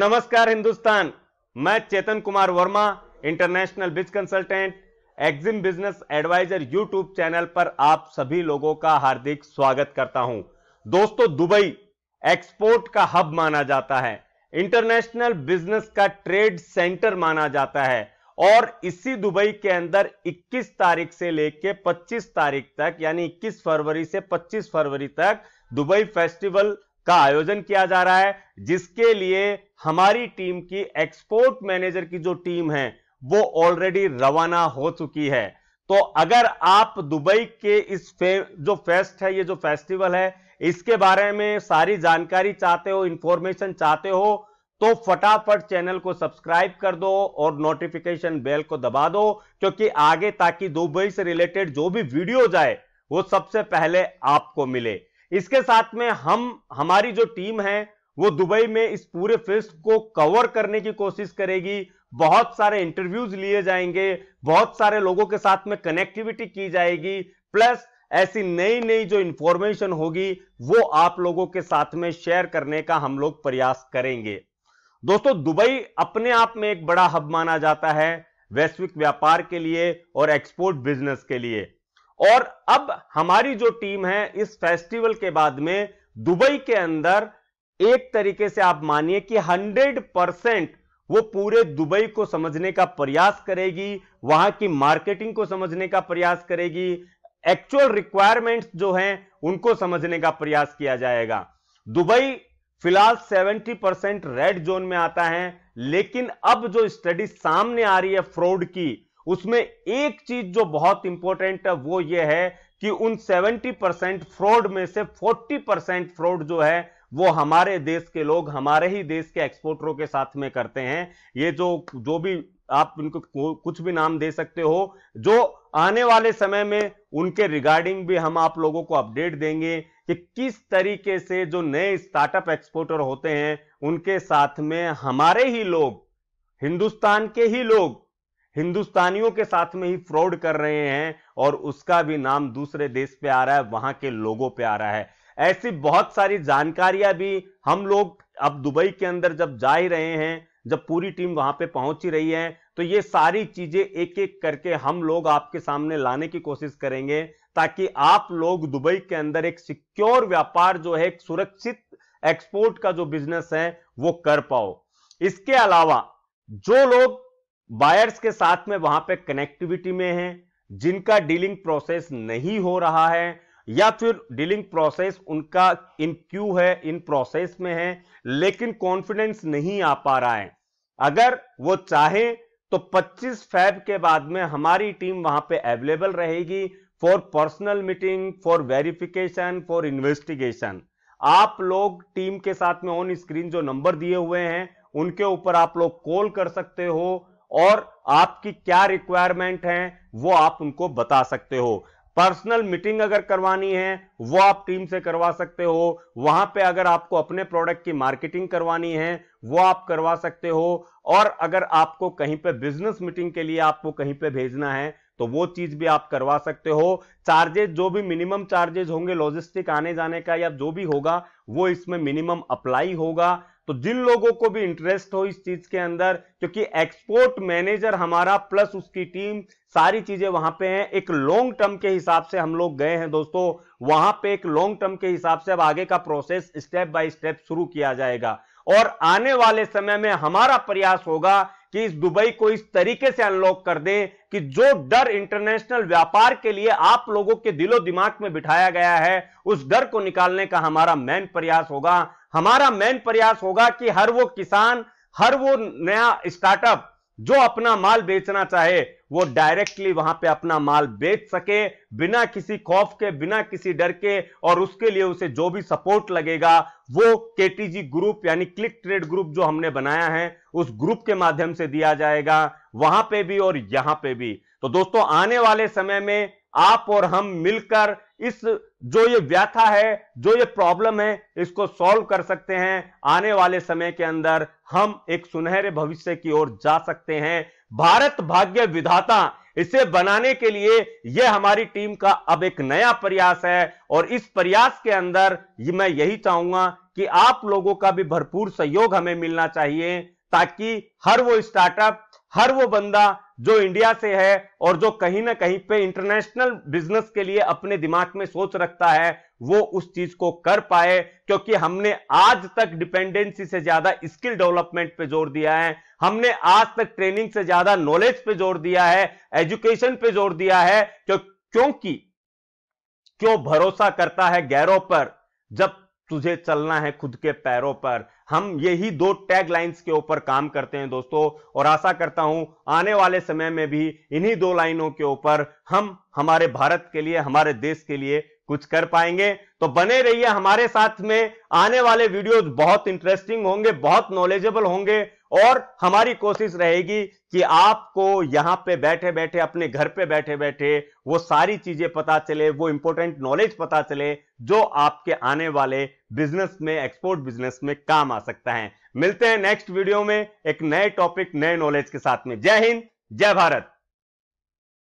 नमस्कार, हिंदुस्तान। मैं Chetan Kumar Verma, international biz consultant EXIM business advisor YouTube channel पर आप सभी लोगों का हार्दिक स्वागत करता हूँ। दोस्तों, दुबई एक्सपोर्ट का हब माना जाता है। इंटरनेशनल बिज़नेस का ट्रेड सेंटर माना जाता है और इसी दुबई के अंदर 21 तारीख से लेके 25 तारीख तक, यानी 21 फरवरी से 25 फरवरी तक दुबई फेस्टिवल का आयोजन किया जा रहा है, जिसके लिए हमारी टीम की एक्सपोर्ट मैनेजर की जो टीम है वो ऑलरेडी रवाना हो चुकी है। तो अगर आप दुबई के इस फे, जो फेस्ट है ये जो फेस्टिवल है इसके बारे में सारी जानकारी चाहते हो इंफॉर्मेशन चाहते हो तो फटाफट चैनल को सब्सक्राइब कर दो और नोटिफिकेशन बेल को दबा दो क्योंकि आगे ताकि दुबई से रिलेटेड जो भी वीडियो जाए वो सबसे पहले आपको मिले। इसके साथ में हम हमारी जो टीम है वो दुबई में इस पूरे फेस्ट को कवर करने की कोशिश करेगी। बहुत सारे इंटरव्यूज़ लिए जाएँगे। बहुत सारे लोगों के साथ में कनेक्टिविटी की जाएगी। प्लस ऐसी नई नई जो इंफॉर्मेशन होगी, वो आप लोगों के साथ में शेयर करने का हम लोग प्रयास करेंगे। दोस्तों, दुबई अपने आप में एक बड़ा हब माना जाता है वैश्विक व्यापार के लिए और एक्सपोर्ट बिज़नेस के लिए। और अब हमारी जो टीम है, इस फेस्टिवल के बाद में दुबई के अंदर एक तरीके से आप मानिए कि 100 परसेंट वो पूरे दुबई को समझने का प्रयास करेगी, वहाँ की मार्केटिंग को समझने का प्रयास करेगी एक्चुअल रिक्वायरमेंट्स जो हैं, उनको समझने का प्रयास किया जाएगा। दुबई फ़िलहाल 70 परसेंट रेड जोन में आता है, लेकिन अब जो स्टडी सामने आ रही है फ्रॉड की, उसमें एक चीज़ जो बहुत इंपॉर्टेंट है, वो ये है कि उन 70 परसेंट फ्रॉड में से 40 परसेंट फ्रॉड जो है वो हमारे देश के लोग हमारे ही देश के एक्सपोर्टरों के साथ में करते हैं। ये जो जो भी आप उनको कुछ भी नाम दे सकते हो, जो आने वाले समय में उनके रिगार्डिंग भी हम आप लोगों को अपडेट देंगे कि किस तरीके से जो नए स्टार्टअप एक्सपोर्टर होते हैं, उनके साथ में हमारे ही लोग, हिंदुस्तान के ही लोग, हिंदुस्तानियों के साथ में ही फ्रॉड कर रहे हैं और उसका भी नाम दूसरे देश पे आ रहा है, वहाँ के लोगों पे आ रहा है। ऐसी बहुत सारी जानकारियाँ भी हम लोग अब दुबई के अंदर जब जा ही रहे हैं, जब पूरी टीम वहाँ पे पहुँच ही रही है तो ये सारी चीज़ें एक एक करके हम लोग आपके सामने लाने की कोशिश करेंगे, ताकि आप लोग दुबई के अंदर एक सिक्योर व्यापार जो है, एक सुरक्षित एक्सपोर्ट का जो बिज़नेस है, वो कर पाओ। इसके अलावा, जो लोग बायर्स के साथ में वहाँ पे कनेक्टिविटी में हैं, जिनका डीलिंग प्रोसेस नहीं हो रहा है या फिर डीलिंग प्रोसेस उनका इन क्यू है, इन प्रोसेस में है, लेकिन कॉन्फिडेंस नहीं आ पा रहा है। अगर वो चाहे तो 25 फैब के बाद में हमारी टीम वहाँ पे अवेलेबल रहेगी for personal meeting, for verification, for investigation. आप लोग टीम के साथ में ऑन स्क्रीन जो नंबर दिए हुए हैं, उनके ऊपर आप लोग कॉल कर सकते हो और आपकी क्या रिक्वायरमेंट है, वो आप उनको बता सकते हो। पर्सनल मीटिंग अगर करवानी है, वो आप टीम से करवा सकते हो। वहाँ पे अगर आपको अपने प्रोडक्ट की मार्केटिंग करवानी है, वो आप करवा सकते हो। और अगर आपको कहीं पे बिज़नेस मीटिंग के लिए आपको कहीं पे भेजना है तो वो चीज़ भी आप करवा सकते हो। चार्जेस, जो भी मिनिमम चार्जेस होंगे, लॉजिस्टिक आने जाने का या जो भी होगा, वो इसमें मिनिमम अप्लाई होगा। तो जिन लोगों को भी इंटरेस्ट हो इस चीज़ के अंदर, क्योंकि एक्सपोर्ट मैनेजर हमारा प्लस उसकी टीम सारी चीज़ें वहाँ पे हैं। एक लॉन्ग टर्म के हिसाब से हम लोग गए हैं दोस्तों। वहाँ पे एक लॉन्ग टर्म के हिसाब से अब आगे का प्रोसेस स्टेप बाय स्टेप शुरू किया जाएगा। और आने वाले समय में हमारा प्रयास होगा कि इस दुबई को इस तरीके से अनलॉक कर दे कि जो डर इंटरनेशनल व्यापार के लिए आप लोगों के दिलो दिमाग में बिठाया गया है, उस डर को निकालने का हमारा मेन प्रयास होगा। हमारा मेन प्रयास होगा कि हर वो किसान, हर वो नया स्टार्टअप जो अपना माल बेचना चाहे, वो डायरेक्टली वहाँ पे अपना माल बेच सके, बिना किसी खौफ के, बिना किसी डर के, और उसके लिए उसे जो भी सपोर्ट लगेगा, वो केटीजी ग्रुप यानी क्लिक ट्रेड ग्रुप जो हमने बनाया है, उस ग्रुप के माध्यम से दिया जाएगा, वहाँ पे भी और यहाँ पे भी। तो दोस्तों, आने वाले समय में आप और हम मिलकर इस जो ये व्याथा है, जो ये प्रॉब्लम है, इसको सॉल्व कर सकते हैं। आने वाले समय के अंदर हम एक सुनहरे भविष्य की ओर जा सकते हैं। भारत भाग्य विधाता, इसे बनाने के लिए यह हमारी टीम का अब एक नया प्रयास है और इस प्रयास के अंदर मैं यही चाहूँगा कि आप लोगों का भी भरपूर सहयोग हमें मिलना चाहिए। ताकि हर वो स्टार्टअप, हर वो बंदा जो इंडिया से है और जो कहीं ना कहीं पे इंटरनेशनल बिज़नेस के लिए अपने दिमाग में सोच रखता है, वो उस चीज़ को कर पाए, क्योंकि हमने आज तक डिपेंडेंसी से ज़्यादा स्किल डेवलपमेंट पे ज़ोर दिया है, हमने आज तक ट्रेनिंग से ज़्यादा नॉलेज पे ज़ोर दिया है, एजुकेशन पे ज़ोर दिया है, क्यों, क्योंकि, क्यों भरोसा करता है गैरों पर, जब तुझे चलना है खुद के पैरों पर। हम यही दो टैग लाइन्स के ऊपर काम करते हैं दोस्तों, और आशा करता हूँ आने वाले समय में भी इन्हीं दो लाइनों के ऊपर हम हमारे भारत के लिए, हमारे देश के लिए कुछ कर पाएँगे। तो बने रहिए हमारे साथ में। आने वाले वीडियोस बहुत इंटरेस्टिंग होंगे, बहुत नॉलेजेबल होंगे। और हमारी कोशिश रहेगी कि आपको यहाँ पे बैठे बैठे, अपने घर पे बैठे बैठे वो सारी चीज़ें पता चले, वो इंपॉर्टेंट नॉलेज पता चले, जो आपके आने वाले बिज़नेस में एक्सपोर्ट बिज़नेस में काम आ सकता है। मिलते हैं नेक्स्ट वीडियो में एक नए टॉपिक नए नॉलेज के साथ में। जय हिंद, जय भारत।